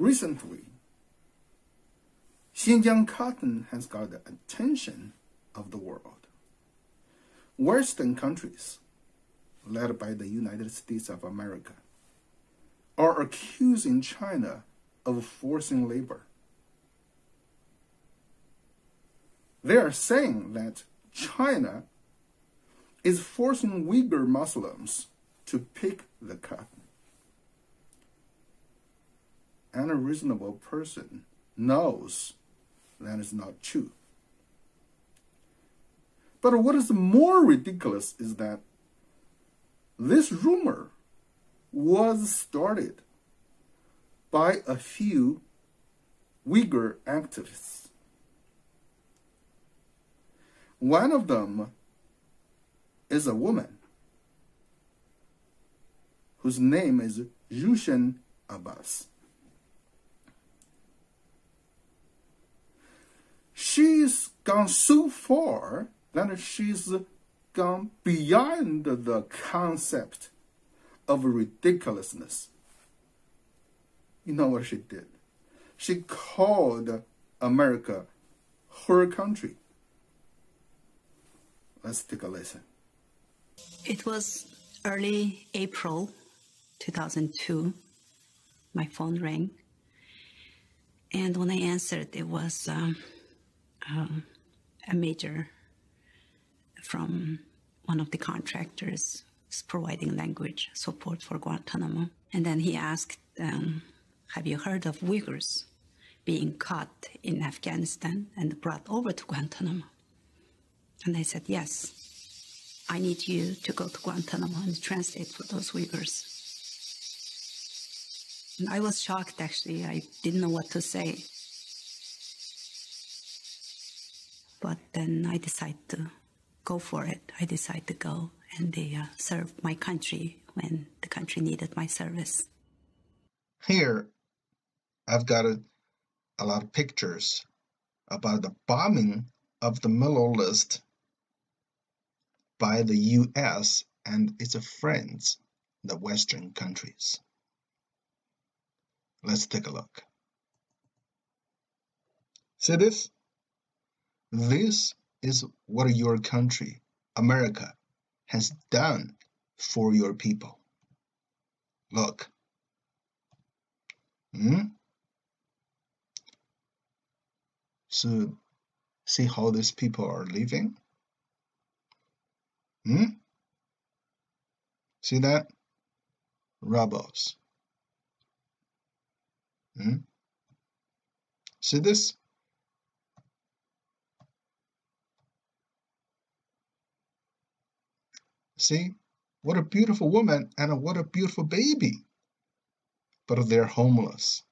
Recently, Xinjiang cotton has got the attention of the world. Western countries, led by the United States of America, are accusing China of forcing labor. They are saying that China is forcing Uyghur Muslims to pick the cotton. And a reasonable person knows that is not true. But what is more ridiculous is that this rumor was started by a few Uyghur activists. One of them is a woman whose name is Rushan Abbas. She's gone so far that she's gone beyond the concept of ridiculousness. You know what she did? She called America her country. Let's take a listen. It was early April 2002. My phone rang. And when I answered, it was um, um, a major from one of the contractors providing language support for Guantanamo. And then he asked, um, Have you heard of Uyghurs being caught in Afghanistan and brought over to Guantanamo? And I said, Yes. I need you to go to Guantanamo and translate for those Uyghurs. And I was shocked, actually. I didn't know what to say. But then I decided to go for it. I decided to go and they, uh, serve my country when the country needed my service. Here, I've got a, a lot of pictures about the bombing of the Middle East by the US and its friends, the Western countries. Let's take a look. See this? This is what your country, America, has done for your people. Look. Hmm? So, see how these people are living? Hmm? See that? Rebels. Hmm? See this? See? What a beautiful woman and what a beautiful baby. But they're homeless.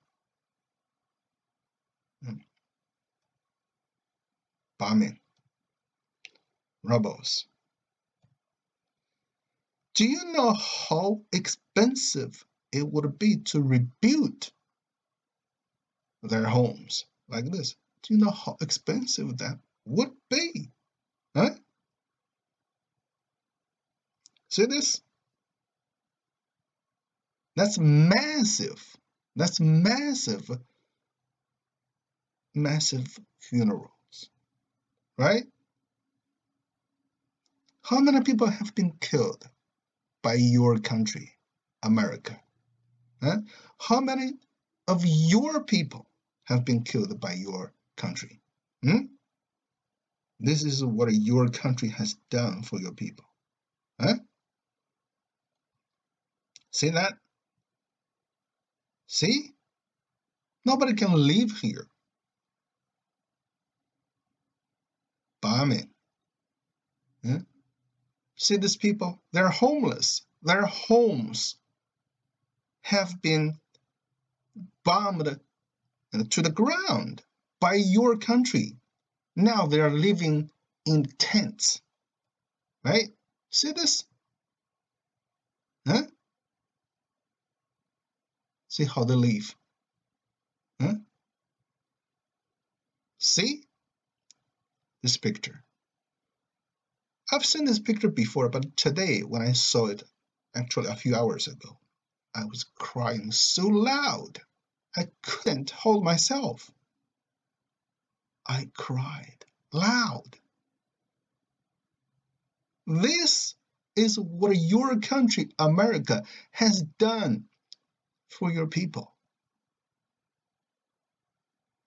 Hmm. Bombing. Rebels. Do you know how expensive it would be to rebuild their homes like this? Do you know how expensive that would be? Huh? See this? That's massive. That's massive. Massive funerals. Right? How many people have been killed by your country, America? Huh? How many of your people have been killed by your country? Hmm? This is what your country has done for your people. Huh? See that? See? Nobody can live here. Bombing. Yeah? Hmm? See these people? They're homeless. Their homes have been bombed to the ground by your country. Now they are living in tents. Right? See this? Huh? See how they live. Huh? See this picture. I've seen this picture before, but today when I saw it, actually a few hours ago, I was crying so loud. I couldn't hold myself. I cried loud. This is what your country, America, has done for your people.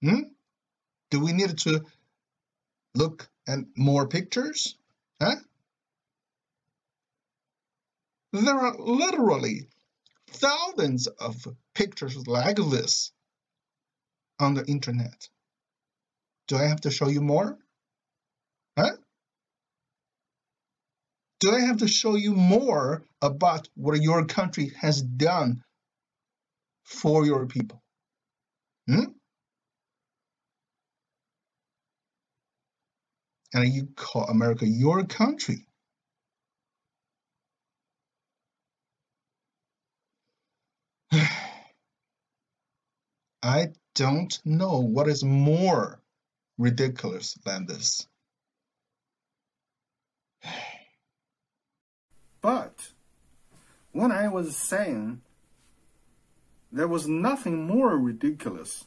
Hmm? Do we need to look at more pictures? Huh? There are literally thousands of pictures like this on the internet. Do I have to show you more? Huh? Do I have to show you more about what your country has done for your people? Hmm? And you call America your country. I don't know what is more ridiculous than this. But when I was saying there was nothing more ridiculous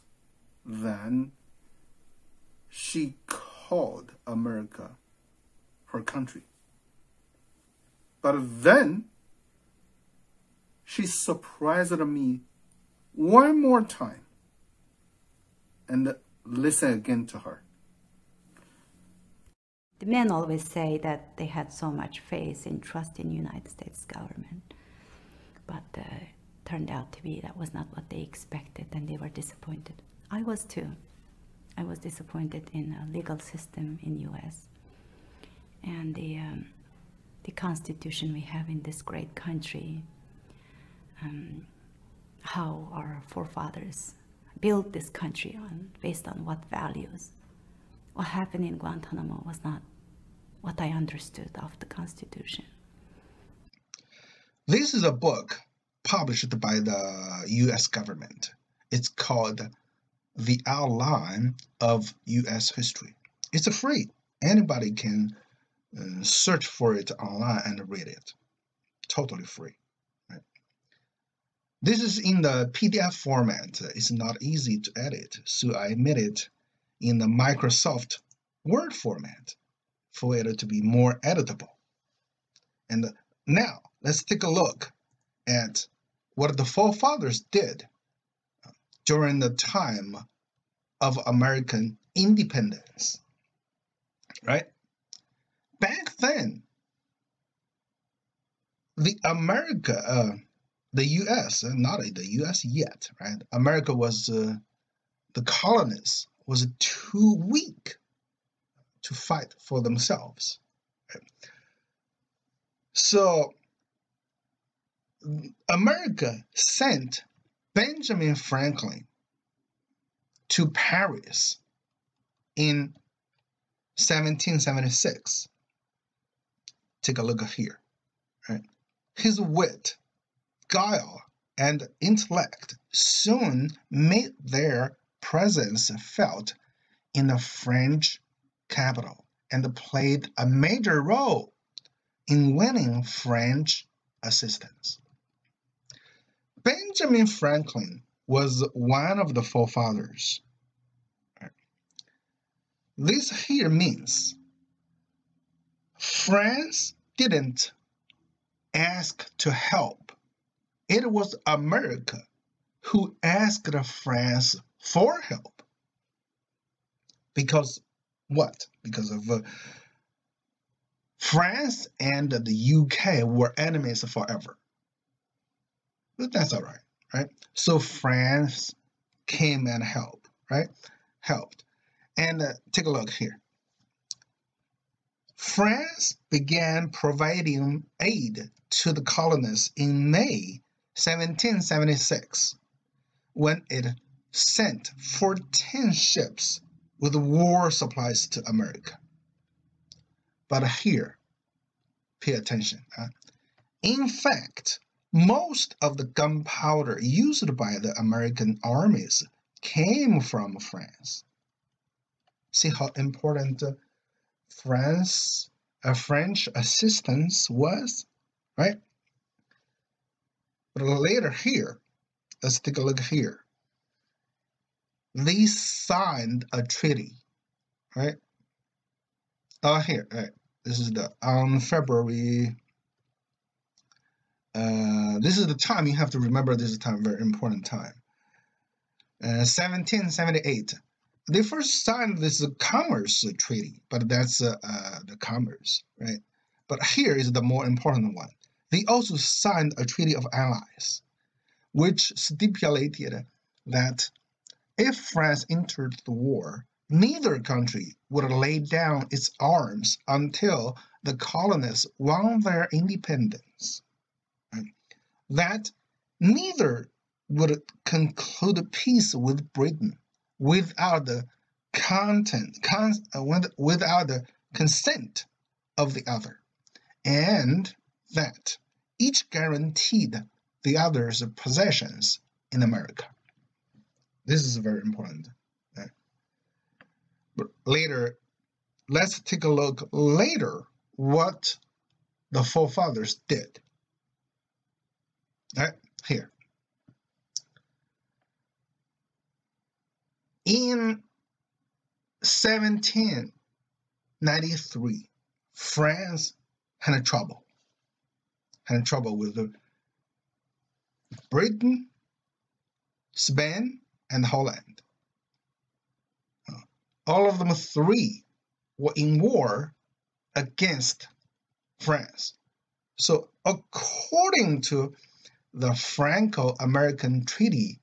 than she called America her country. But then she surprised me one more time and listen again to her. The men always say that they had so much faith and trust in United States government, but uh, turned out to be that was not what they expected, and they were disappointed. I was too. I was disappointed in a legal system in U.S. and the um, the constitution we have in this great country. Um, how our forefathers built this country on based on what values. What happened in Guantanamo was not what I understood of the Constitution. This is a book published by the US government. It's called The Outline of US History. It's free. Anybody can uh, search for it online and read it. Totally free. Right? This is in the PDF format. It's not easy to edit, so I made it in the Microsoft Word format for it to be more editable. And now let's take a look at what the forefathers did during the time of American independence. Right? Back then, the America, uh, the U.S., uh, not the U.S. yet, right? America was uh, the colonists was too weak to fight for themselves. So America sent Benjamin Franklin to Paris in 1776. Take a look at here. Right? His wit, guile, and intellect soon made their presence felt in the French capital and played a major role in winning French assistance. Benjamin Franklin was one of the forefathers. This here means France didn't ask to help. It was America who asked France for help. Because what? Because of uh, France and the UK were enemies forever. But that's all right, right? So France came and helped, right? Helped. And uh, take a look here. France began providing aid to the colonists in May 1776 when it sent 14 ships with war supplies to America. But here, pay attention. Huh? In fact, most of the gunpowder used by the American armies came from France. See how important France, uh, French assistance was, right? But later here, let's take a look here. they signed a treaty, right? Oh, here, right. This is the on February. Uh, this is the time you have to remember. This is time very important time. Uh, 1778. They first signed this commerce treaty, but that's uh, uh, the commerce, right? But here is the more important one. They also signed a treaty of allies, which stipulated that if France entered the war, neither country would lay down its arms until the colonists won their independence. That neither would conclude a peace with Britain without the content, con, uh, without the consent of the other, and that each guaranteed the other's possessions in America. This is very important. But later, let's take a look later what the forefathers did. Here. In 1793, France had trouble. Had trouble with Britain, Spain, and Holland. All of them three were in war against France. So according to the Franco-American Treaty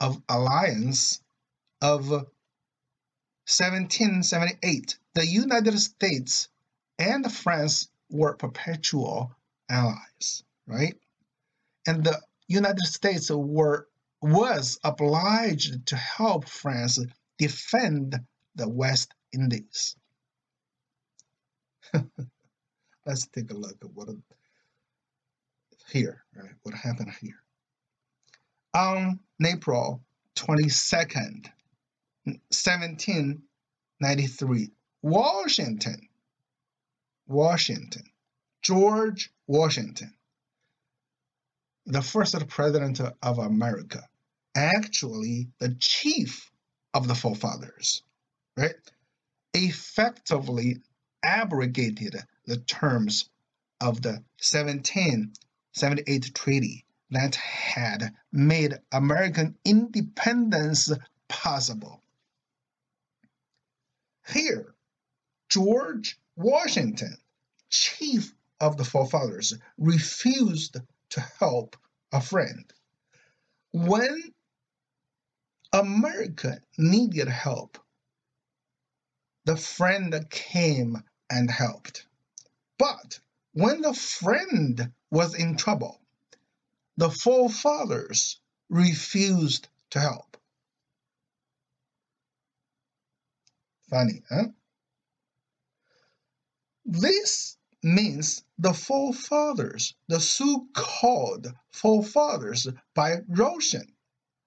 of Alliance of 1778, the United States and France were perpetual allies, right? And the United States were was obliged to help France defend the West Indies. Let's take a look at what here, right? What happened here? On April 22nd, 1793, Washington, Washington, George Washington, the first president of America, actually the chief of the forefathers, right? Effectively abrogated the terms of the 1778 treaty that had made American independence possible. Here, George Washington, chief of the forefathers, refused to help a friend. When America needed help, the friend came and helped. But when the friend was in trouble, the forefathers refused to help. Funny, huh? This means the forefathers, the so-called forefathers by Rushan,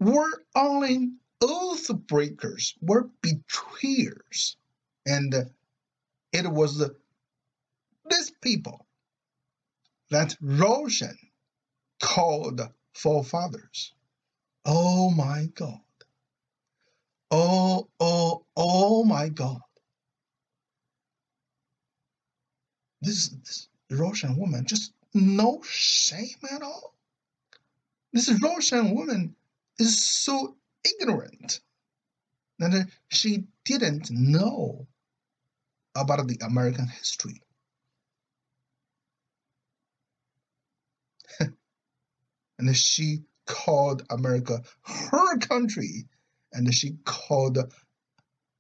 were only oath breakers, were betrayers. And it was this people that Rushan called forefathers. Oh my God. Oh, oh, oh my God. This, this Rushan woman just no shame at all. This Rushan woman is so ignorant that she didn't know about the American history. And she called America her country, and she called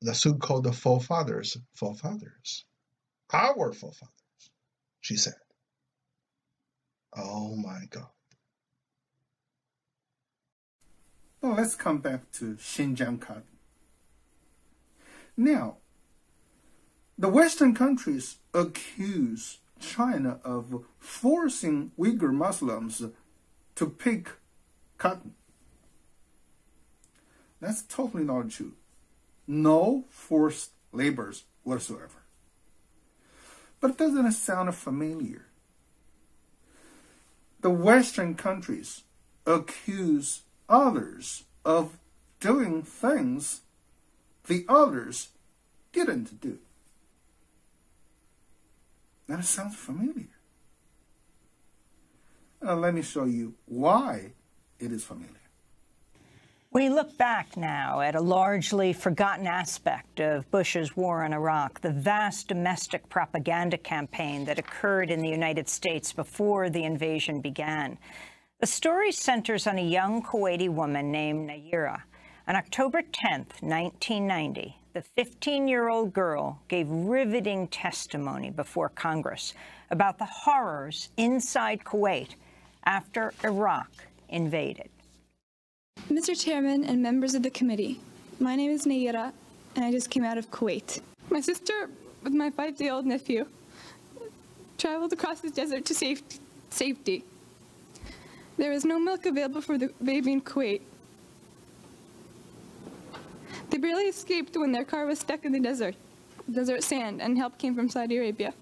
the so-called forefathers forefathers, our forefathers, she said. Oh my God. Now let's come back to Xinjiang cotton. Now, the Western countries accuse China of forcing Uyghur Muslims to pick cotton. That's totally not true. No forced labors whatsoever. But it doesn't it sound familiar? The Western countries accuse others of doing things the others didn't do. That sounds familiar. Uh, let me show you why it is familiar. We look back now at a largely forgotten aspect of Bush's war in Iraq, the vast domestic propaganda campaign that occurred in the United States before the invasion began. The story centers on a young Kuwaiti woman named Nayirah. On October 10, 1990, the 15-year-old girl gave riveting testimony before Congress about the horrors inside Kuwait after Iraq invaded. Mr. Chairman and members of the committee, my name is Nayirah, and I just came out of Kuwait. My sister, with my five-day-old nephew, traveled across the desert to safe safety. There was no milk available for the baby in Kuwait. They barely escaped when their car was stuck in the desert, desert sand, and help came from Saudi Arabia.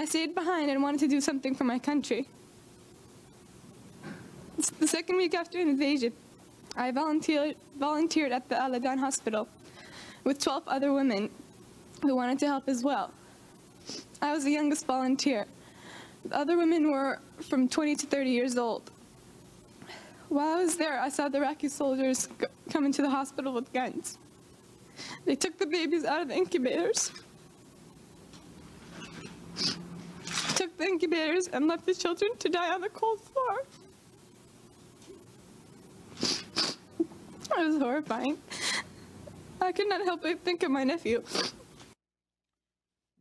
I stayed behind and wanted to do something for my country. The second week after invasion, I volunteered, volunteered at the Al Adan Hospital with 12 other women who wanted to help as well. I was the youngest volunteer. The other women were from 20 to 30 years old. While I was there, I saw the Iraqi soldiers come into the hospital with guns. They took the babies out of the incubators, the incubators, and left the children to die on the cold floor. It was horrifying. I could not help but think of my nephew.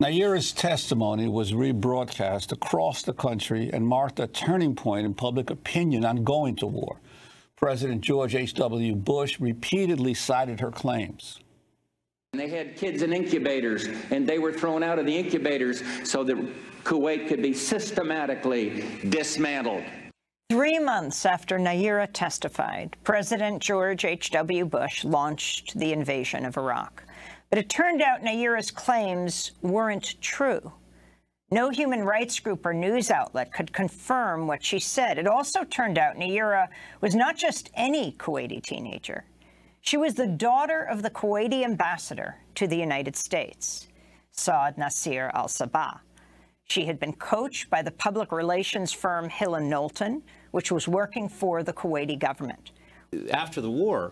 Nayirah's testimony was rebroadcast across the country and marked a turning point in public opinion on going to war. President George H.W. Bush repeatedly cited her claims. They had kids in incubators, and they were thrown out of the incubators so that Kuwait could be systematically dismantled. Three months after Nayirah testified, President George H.W. Bush launched the invasion of Iraq. But it turned out Nayirah's claims weren't true. No human rights group or news outlet could confirm what she said. It also turned out Nayirah was not just any Kuwaiti teenager. She was the daughter of the Kuwaiti ambassador to the United States, Saud Nasir al-Sabah. She had been coached by the public relations firm Hill Knowlton, which was working for the Kuwaiti government. After the war,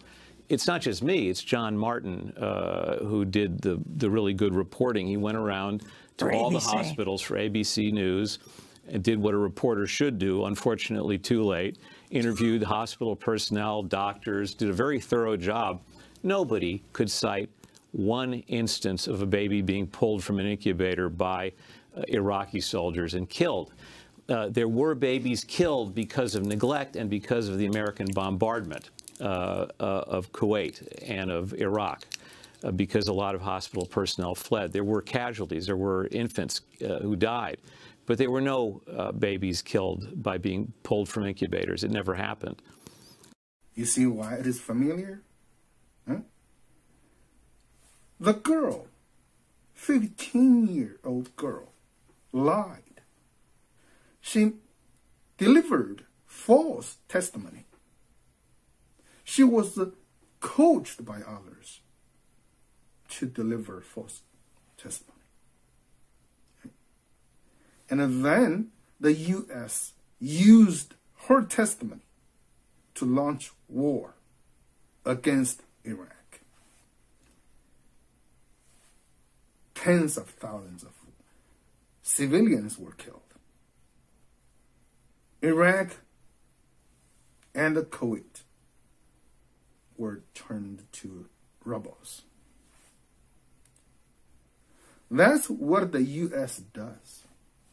it's not just me, it's John Martin uh, who did the, the really good reporting. He went around to For all the hospitals for ABC News and did what a reporter should do, unfortunately too late, interviewed hospital personnel, doctors, did a very thorough job. Nobody could cite one instance of a baby being pulled from an incubator by uh, Iraqi soldiers and killed. Uh, there were babies killed because of neglect and because of the American bombardment uh, uh, of Kuwait and of Iraq, uh, because a lot of hospital personnel fled. There were casualties. There were infants uh, who died. But there were no uh, babies killed by being pulled from incubators. It never happened. You see why it is familiar? Huh? The girl, 15 year old girl, lied. She delivered false testimony. She was uh, coached by others to deliver false testimony. And then the U.S. used her testimony to launch war against Iraq. Tens of thousands of civilians were killed. Iraq and the Kuwait were turned to rebels. That's what the U.S. does.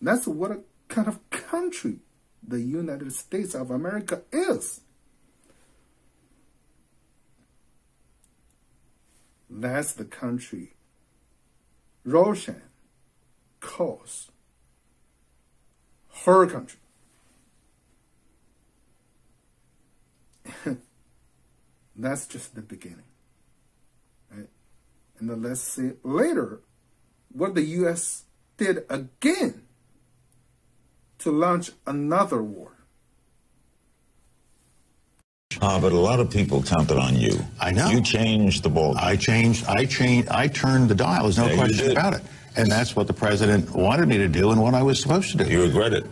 That's what a kind of country the United States of America is. That's the country Rushan calls her country. That's just the beginning. Right? And then let's see later what the U.S. did again to launch another war. Ah, but a lot of people counted on you. I know. You changed the ball. I changed, I changed, I turned the dial. There's no Yeah, question about it. And that's what the president wanted me to do and what I was supposed to do. You regret it.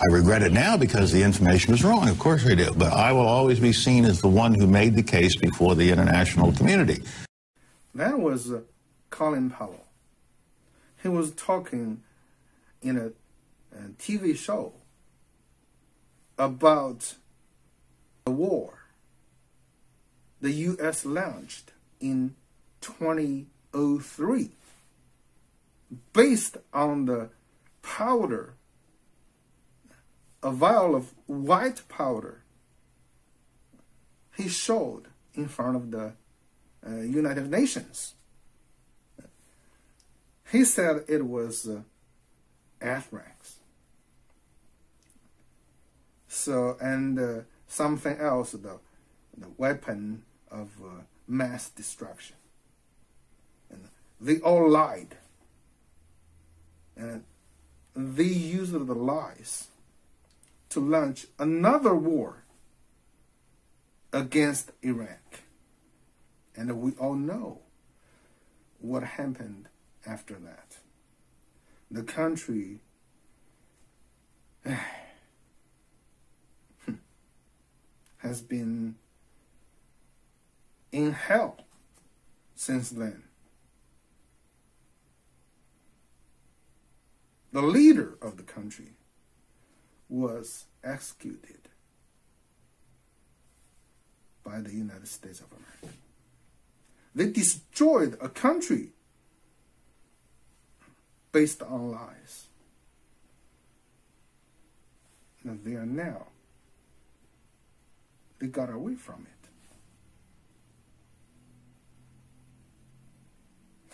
I regret it now because the information was wrong. Of course I do. But I will always be seen as the one who made the case before the international community. That was uh, Colin Powell. He was talking in a, a TV show about the war the U.S. launched in 2003 based on the powder, a vial of white powder he showed in front of the uh, United Nations. He said it was uh, anthrax. So, and uh, something else, the, the weapon of uh, mass destruction. And they all lied. And they used the lies to launch another war against Iraq. And we all know what happened after that. The country has been in hell since then. The leader of the country was executed by the United States of America. They destroyed a country based on lies. And they are now, they got away from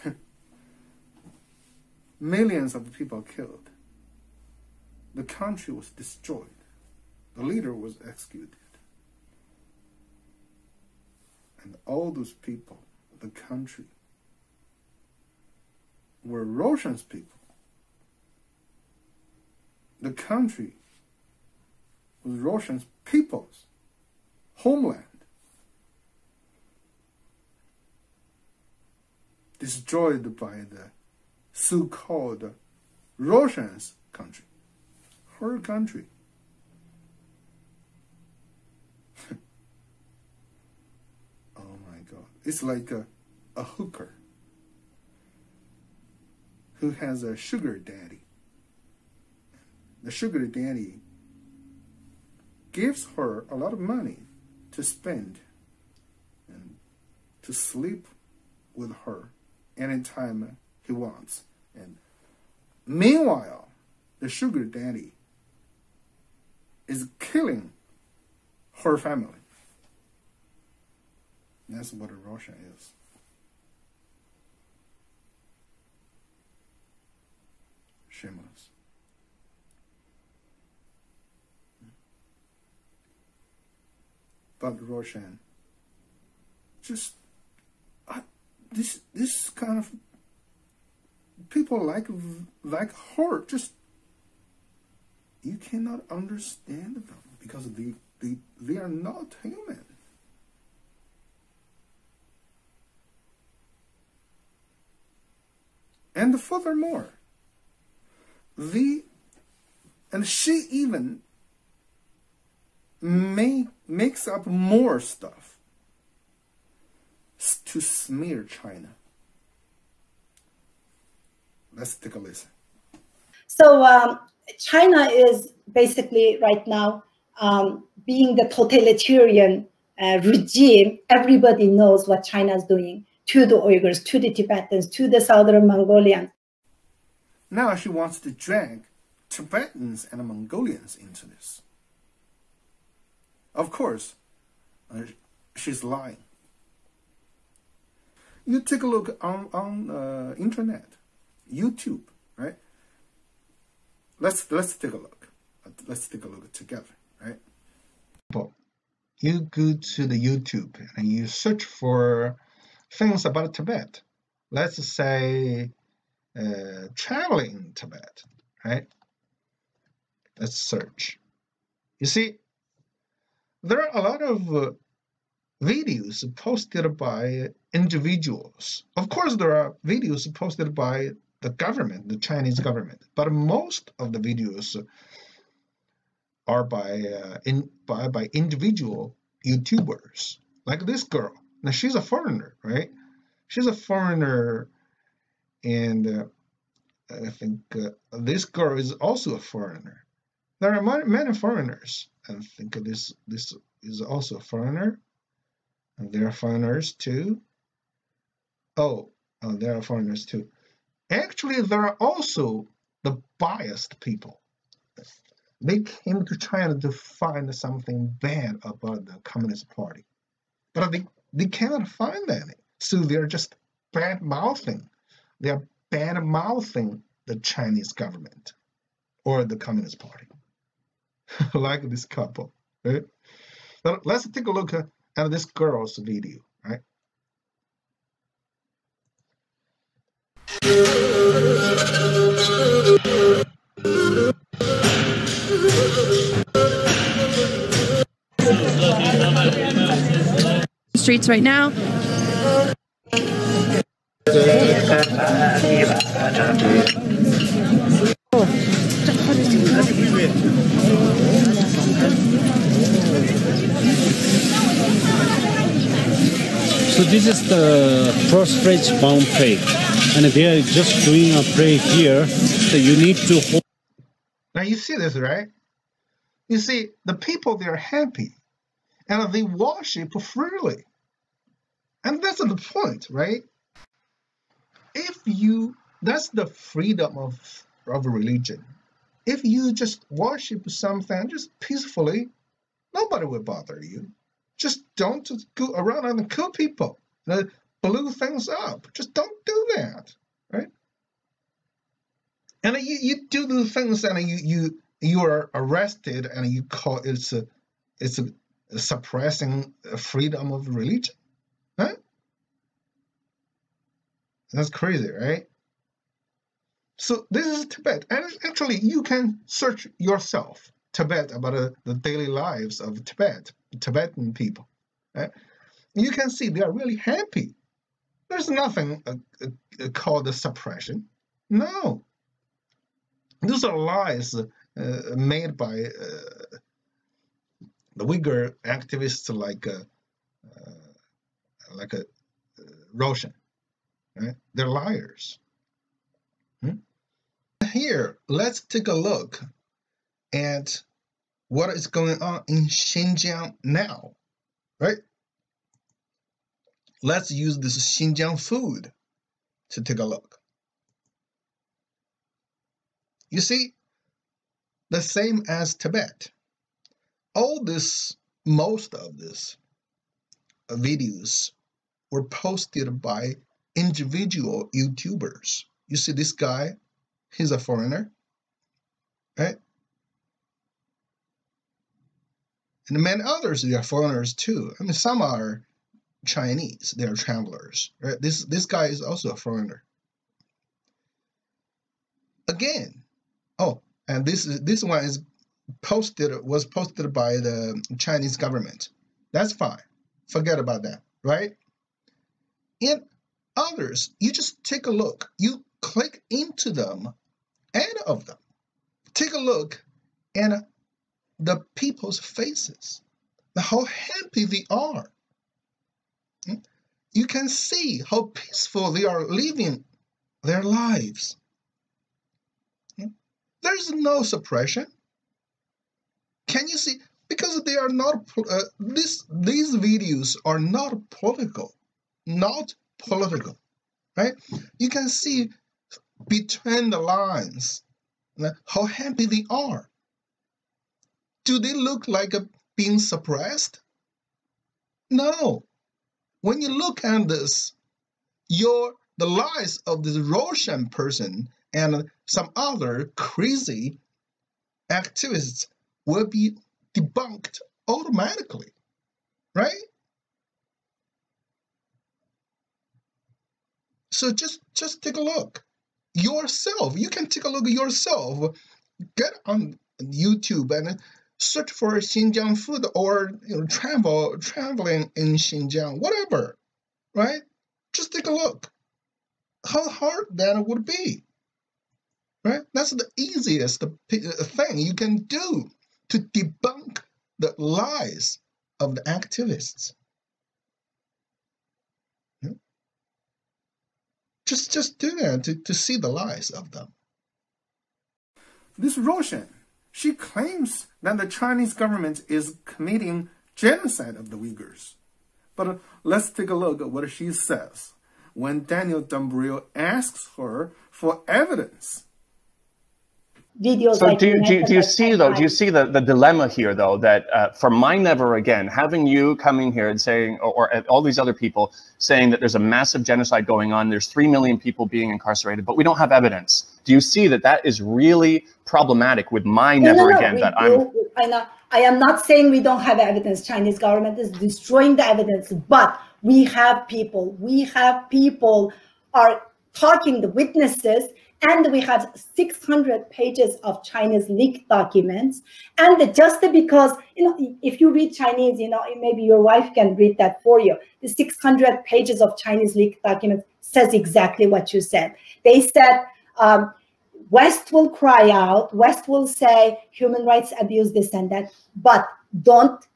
it. Millions of people killed. The country was destroyed. The leader was executed. And all those people, the country, were Rushan's people. The country was Rushan people's homeland. Destroyed by the so-called Rushan's country. Her country. oh my god. It's like a, a hooker who has a sugar daddy. The sugar daddy gives her a lot of money to spend and to sleep with her anytime he wants. And meanwhile, the sugar daddy is killing her family. That's what a Rushan is. Shameless. But Rushan, just I, this this kind of people like like her just you cannot understand them because they they they are not human. And furthermore, the and she even make, makes up more stuff to smear China. Let's take a listen. So um, China is basically right now um, being the totalitarian uh, regime. Everybody knows what China is doing to the Uyghurs, to the Tibetans, to the Southern Mongolians. Now she wants to drag Tibetans and Mongolians into this. Of course, uh, she's lying. You take a look on on uh, internet, YouTube, right? Let's let's take a look. Let's take a look together, right? But You go to the YouTube and you search for things about Tibet. Let's say uh, traveling Tibet, right? Let's search. You see, there are a lot of uh, videos posted by individuals. Of course, there are videos posted by the government, the Chinese government, but most of the videos are by uh, in by by individual YouTubers, like this girl. Now she's a foreigner, right? She's a foreigner, and uh, I think uh, this girl is also a foreigner. There are many foreigners. I think this this is also a foreigner. And there are foreigners too. Oh, oh, there are foreigners too. Actually, there are also the biased people. They came to China to find something bad about the Communist Party, but they, they cannot find any. So they're just bad mouthing. They are bad mouthing the Chinese government or the Communist Party, like this couple. Right? But let's take a look at this girl's video, right? Streets right now. So this is the prostate bound pray, and they are just doing a pray here. So you need to hold. Now you see this, right? You see the people they are happy, and they worship freely, and that's the point, right? If you, that's the freedom of of religion. If you just worship something just peacefully, nobody will bother you. Just don't go around and kill people, uh, blow things up. Just don't do that, right? And you, you do the things and you you you are arrested and you call it's a it's a suppressing freedom of religion, huh? That's crazy, right? So this is Tibet, and actually you can search yourself Tibet about uh, the daily lives of Tibet, Tibetan people. Right? You can see they are really happy. There's nothing uh, uh, called suppression. No. Those are lies uh, made by uh, the Uyghur activists like like a Rushan. Right? They're liars. Hmm? Here, let's take a look and what is going on in Xinjiang now, right? Let's use this Xinjiang food to take a look. You see, the same as Tibet. All this, most of this videos were posted by individual YouTubers. You see this guy, he's a foreigner, right? And many others they are foreigners too. I mean, some are Chinese; they are travelers. Right? This this guy is also a foreigner. Again, oh, and this this one is posted was posted by the Chinese government. That's fine. Forget about that, right? In others, you just take a look. You click into them, any of them. Take a look, and the people's faces, how happy they are. Hmm? You can see how peaceful they are living their lives. Hmm? There's no suppression. Can you see? Because they are not, uh, this, these videos are not political, not political, right? You can see between the lines how happy they are do they look like a, being suppressed? No. When you look at this, your the lies of this Rushan person and some other crazy activists will be debunked automatically, right? So just just take a look yourself. You can take a look yourself. Get on YouTube and search for Xinjiang food or you know, travel traveling in Xinjiang, whatever, right? Just take a look. How hard that would be, right? That's the easiest uh, thing you can do to debunk the lies of the activists. Just, just do that to, to see the lies of them. This Rushan, she claims that the Chinese government is committing genocide of the Uyghurs. But let's take a look at what she says when Daniel Dumbrill asks her for evidence videos. So like do you, do, you, do you see though? Do you see the, the dilemma here though that uh, for my never again having you coming here and saying or, or, all these other people saying that there's a massive genocide going on, there's three million people being incarcerated, but we don't have evidence. Do you see that that is really problematic with my no, never no, no, again that do. I'm. I know. I am not saying we don't have evidence. Chinese government is destroying the evidence, but we have people. We have people are talking the witnesses and we have 600 pages of Chinese leaked documents. And just because, you know, if you read Chinese, you know, maybe your wife can read that for you. The 600 pages of Chinese leaked documents says exactly what you said. They said, um, West will cry out, West will say human rights abuse, this and that, but don't,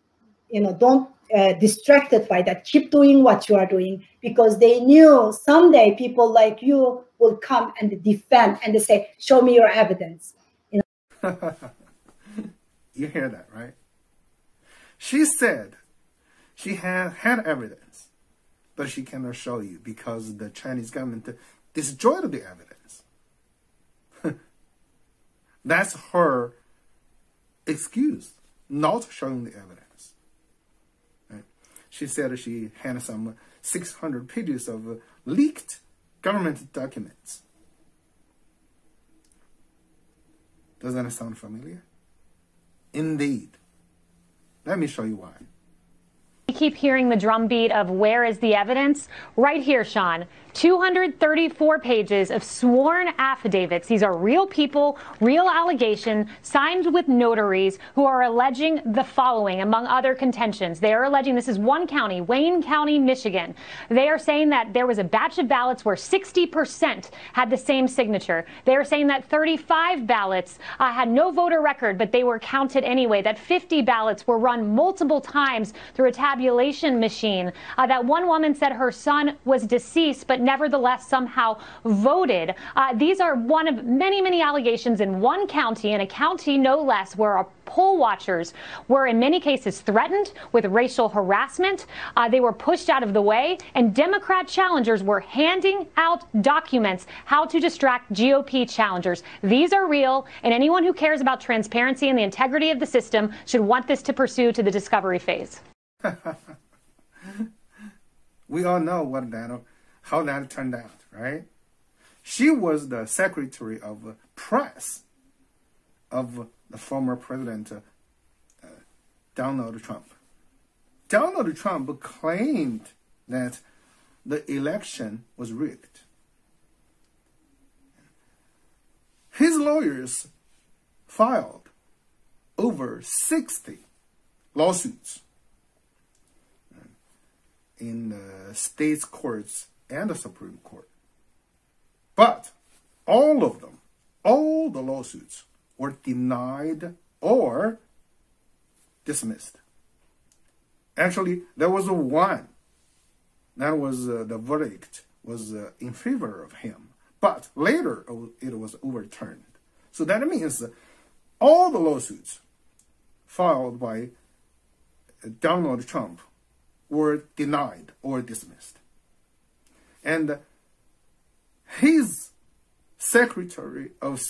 you know, don't uh, distracted by that. Keep doing what you are doing because they knew someday people like you will come and defend and they say, "Show me your evidence." You know. you hear that, right? She said she had had evidence, but she cannot show you because the Chinese government destroyed the evidence. That's her excuse, not showing the evidence. She said she had some 600 pages of leaked government documents. Does that sound familiar? Indeed. Let me show you why. We keep hearing the drumbeat of where is the evidence? Right here, Sean. 234 pages of sworn affidavits. These are real people, real allegation, signed with notaries who are alleging the following, among other contentions. They are alleging this is one county, Wayne County, Michigan. They are saying that there was a batch of ballots where 60% had the same signature. They are saying that 35 ballots uh, had no voter record, but they were counted anyway. That 50 ballots were run multiple times through a tabulation machine. Uh, that one woman said her son was deceased, but nevertheless somehow voted. Uh, these are one of many, many allegations in one county, in a county no less, where our poll watchers were in many cases threatened with racial harassment. Uh, they were pushed out of the way, and Democrat challengers were handing out documents how to distract GOP challengers. These are real, and anyone who cares about transparency and the integrity of the system should want this to pursue to the discovery phase. we all know what that how that turned out, right? She was the secretary of press of the former president uh, Donald Trump. Donald Trump claimed that the election was rigged. His lawyers filed over 60 lawsuits in the state's courts and the Supreme Court. But all of them, all the lawsuits were denied or dismissed. Actually, there was one that was uh, the verdict was uh, in favor of him, but later it was overturned. So that means all the lawsuits filed by Donald Trump were denied or dismissed. And his secretary of,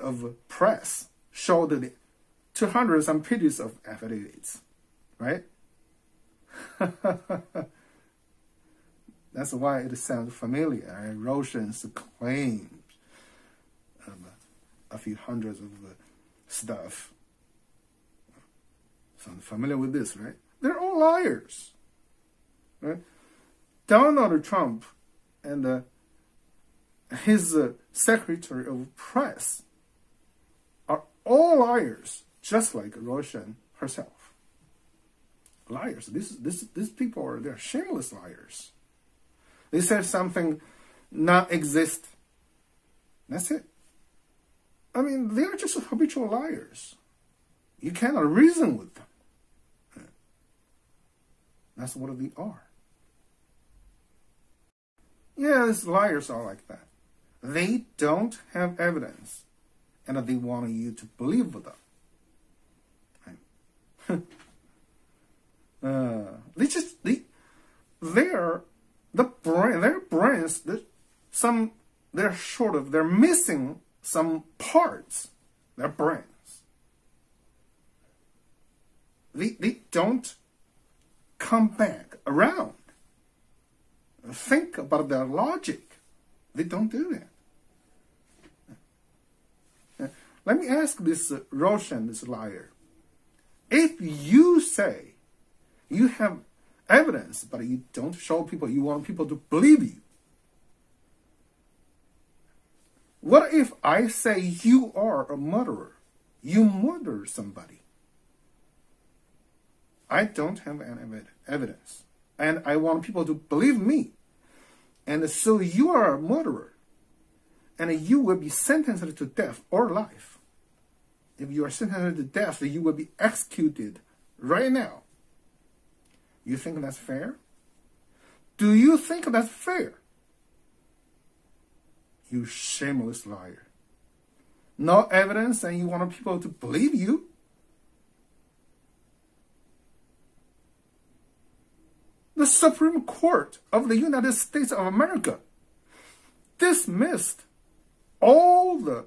of press showed the 200 some pages of affidavits, right? That's why it sounds familiar. Rushan's claims of a few hundreds of stuff. Sound familiar with this, right? They're all liars, right? Donald Trump and uh, his uh, secretary of press are all liars just like Rushan herself. Liars. This, this, these people are they're shameless liars. They said something not exist. That's it. I mean, they are just habitual liars. You cannot reason with them. That's what they are. Yes, liars are like that. They don't have evidence, and they want you to believe them. uh, they just they they're the brain their brains some they're short of they're missing some parts their brains they they don't come back around think about their logic they don't do that let me ask this uh, Rushan, this liar. If you say you have evidence, but you don't show people, you want people to believe you. What if I say you are a murderer? You murder somebody. I don't have any evidence. And I want people to believe me. And so you are a murderer. And you will be sentenced to death or life. If you are sentenced to death, you will be executed right now. You think that's fair? Do you think that's fair? You shameless liar. No evidence and you want people to believe you? The Supreme Court of the United States of America dismissed all the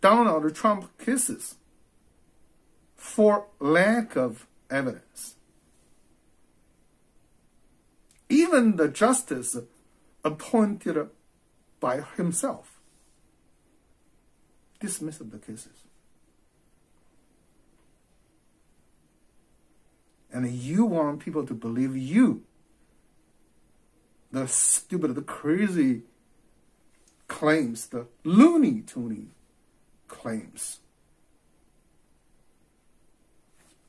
Donald Trump cases for lack of evidence. Even the justice appointed by himself dismissed the cases. And you want people to believe you. The stupid, the crazy claims, the loony toony claims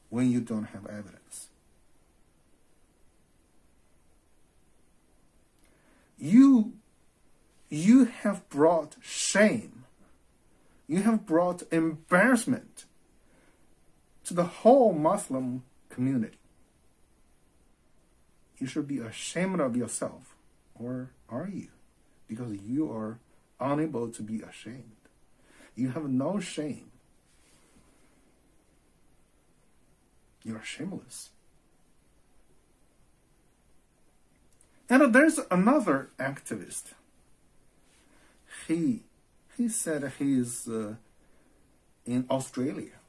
when you don't have evidence. you you have brought shame you have brought embarrassment to the whole muslim community. You should be ashamed of yourself or are you? Because you are unable to be ashamed. You have no shame. You are shameless. And there's another activist. He he said he's uh, in Australia.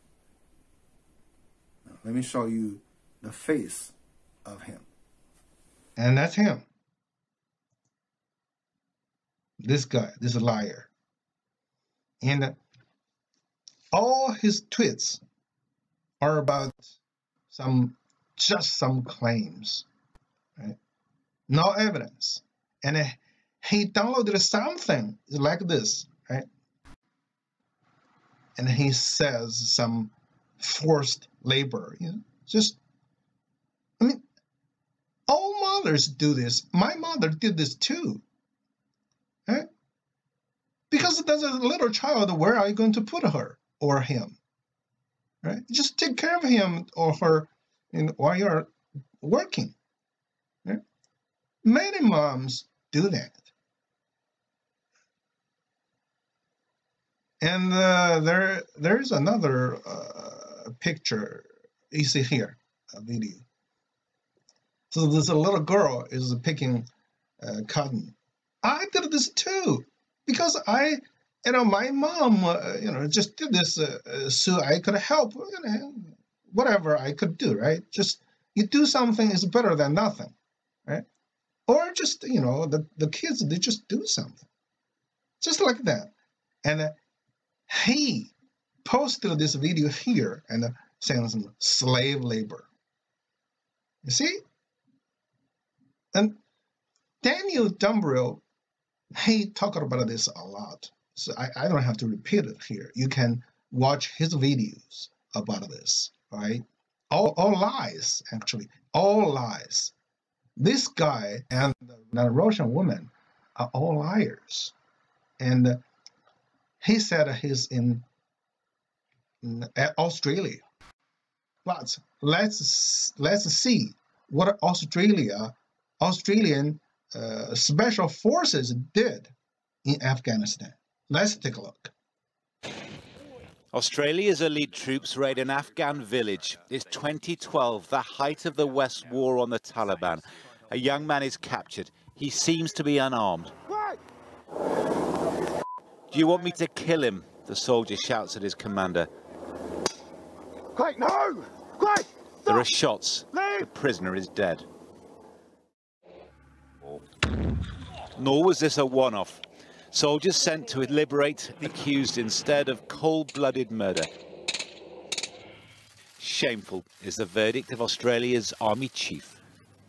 Let me show you the face of him. And that's him. This guy, this liar. And uh, all his tweets are about some just some claims, right? no evidence. And uh, he downloaded something like this, right? And he says some forced labor. You know, just, I mean, all mothers do this. My mother did this too. Right? Because there's a little child, where are you going to put her or him? Right? Just take care of him or her in, while you're working. Many moms do that. And uh, there, there's another uh, picture you see here, a video. So this a little girl is picking uh, cotton. I did this too because I, you know, my mom, uh, you know, just did this uh, uh, so I could help, you know, whatever I could do, right? Just you do something is better than nothing, right? or just you know the, the kids they just do something just like that and uh, he posted this video here and uh, saying some slave labor you see and Daniel Dumbrill he talked about this a lot so I, I don't have to repeat it here you can watch his videos about this, right? All, all lies, actually, all lies. This guy and the Rushan woman are all liars. And he said he's in Australia. But let's let's see what Australia, Australian uh, special forces did in Afghanistan. Let's take a look. Australia's elite troops raid an Afghan village. It's 2012, the height of the West war on the Taliban. A young man is captured. He seems to be unarmed. Do you want me to kill him? The soldier shouts at his commander. Quick, no! Quick! There are shots. The prisoner is dead. Nor was this a one-off. Soldiers sent to liberate the accused instead of cold-blooded murder. Shameful is the verdict of Australia's army chief.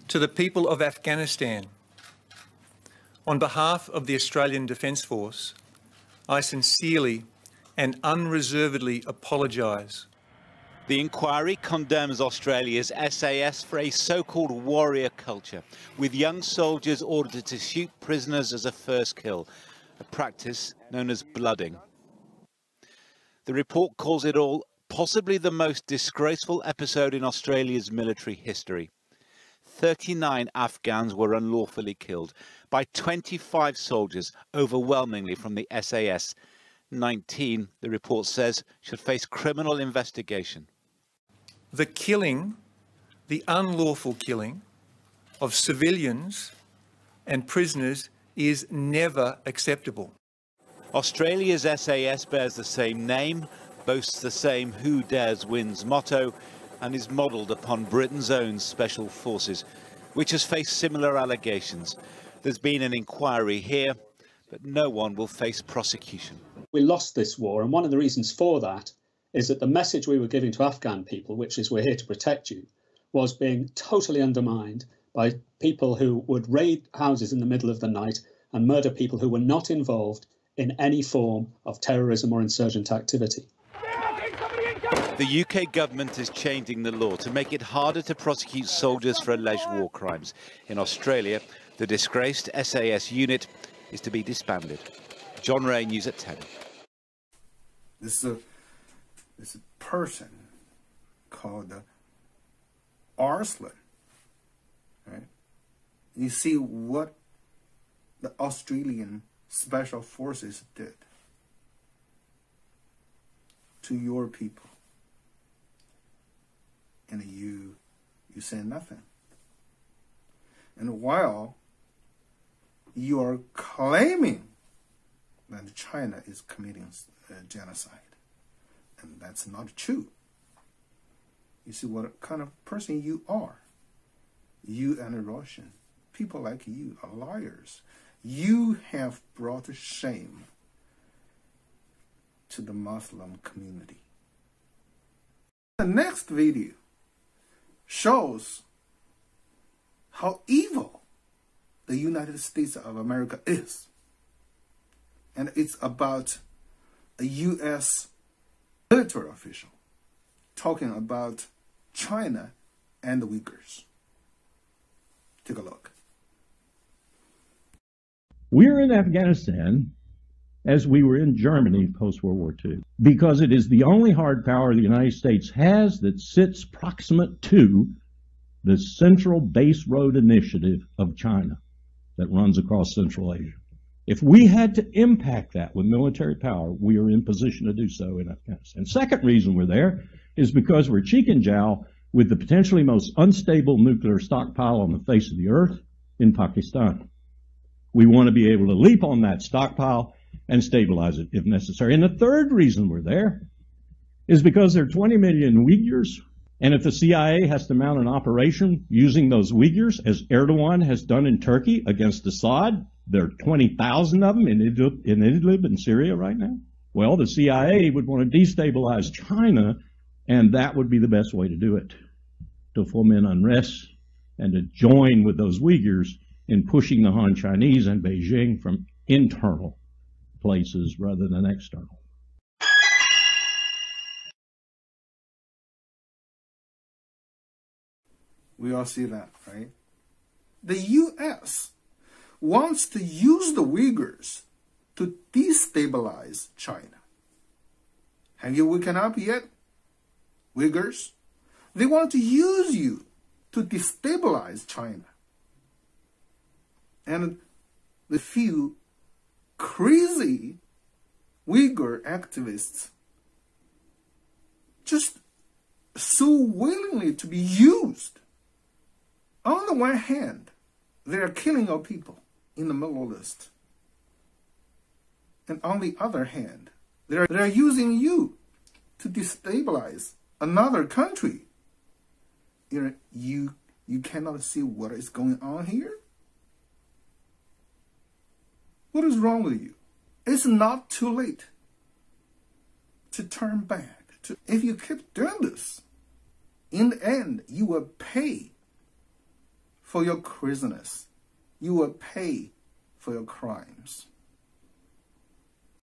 To the people of Afghanistan, on behalf of the Australian Defence Force, I sincerely and unreservedly apologise the inquiry condemns Australia's SAS for a so-called warrior culture, with young soldiers ordered to shoot prisoners as a first kill, a practice known as blooding. The report calls it all possibly the most disgraceful episode in Australia's military history. 39 Afghans were unlawfully killed by 25 soldiers, overwhelmingly from the SAS. 19, the report says, should face criminal investigation the killing, the unlawful killing of civilians and prisoners is never acceptable. Australia's SAS bears the same name, boasts the same Who Dares Wins motto, and is modelled upon Britain's own Special Forces, which has faced similar allegations. There's been an inquiry here, but no one will face prosecution. We lost this war, and one of the reasons for that is that the message we were giving to Afghan people, which is we're here to protect you, was being totally undermined by people who would raid houses in the middle of the night and murder people who were not involved in any form of terrorism or insurgent activity. The UK government is changing the law to make it harder to prosecute soldiers for alleged war crimes. In Australia, the disgraced SAS unit is to be disbanded. John Ray, News at 10. This is a this person called the Arslan. Right? You see what the Australian Special Forces did to your people. And you you say nothing. And while you are claiming that China is committing uh, genocide, and that's not true. You see what kind of person you are. You and a Rushan, people like you are liars. You have brought shame to the Muslim community. The next video shows how evil the United States of America is. And it's about a U.S military official talking about China and the Uyghurs. Take a look. We're in Afghanistan as we were in Germany post World War II because it is the only hard power the United States has that sits proximate to the Central Base Road Initiative of China that runs across Central Asia. If we had to impact that with military power, we are in position to do so in Afghanistan. Second reason we're there is because we're cheek and jowl with the potentially most unstable nuclear stockpile on the face of the earth in Pakistan. We want to be able to leap on that stockpile and stabilize it if necessary. And the third reason we're there is because there are 20 million Uyghurs, and if the CIA has to mount an operation using those Uyghurs, as Erdogan has done in Turkey against the Assad, there are 20,000 of them in Idlib, in Idlib in Syria right now. Well, the CIA would want to destabilize China, and that would be the best way to do it, to foment unrest and to join with those Uyghurs in pushing the Han Chinese and Beijing from internal places rather than external. We all see that, right? The U.S wants to use the Uyghurs to destabilize China. Have you woken up yet, Uyghurs? They want to use you to destabilize China. And the few crazy Uyghur activists just so willingly to be used. On the one hand, they are killing our people in the Middle East. And on the other hand, they are, they are using you to destabilize another country. You, you, you cannot see what is going on here? What is wrong with you? It's not too late to turn back. To, if you keep doing this, in the end, you will pay for your craziness. You will pay for your crimes.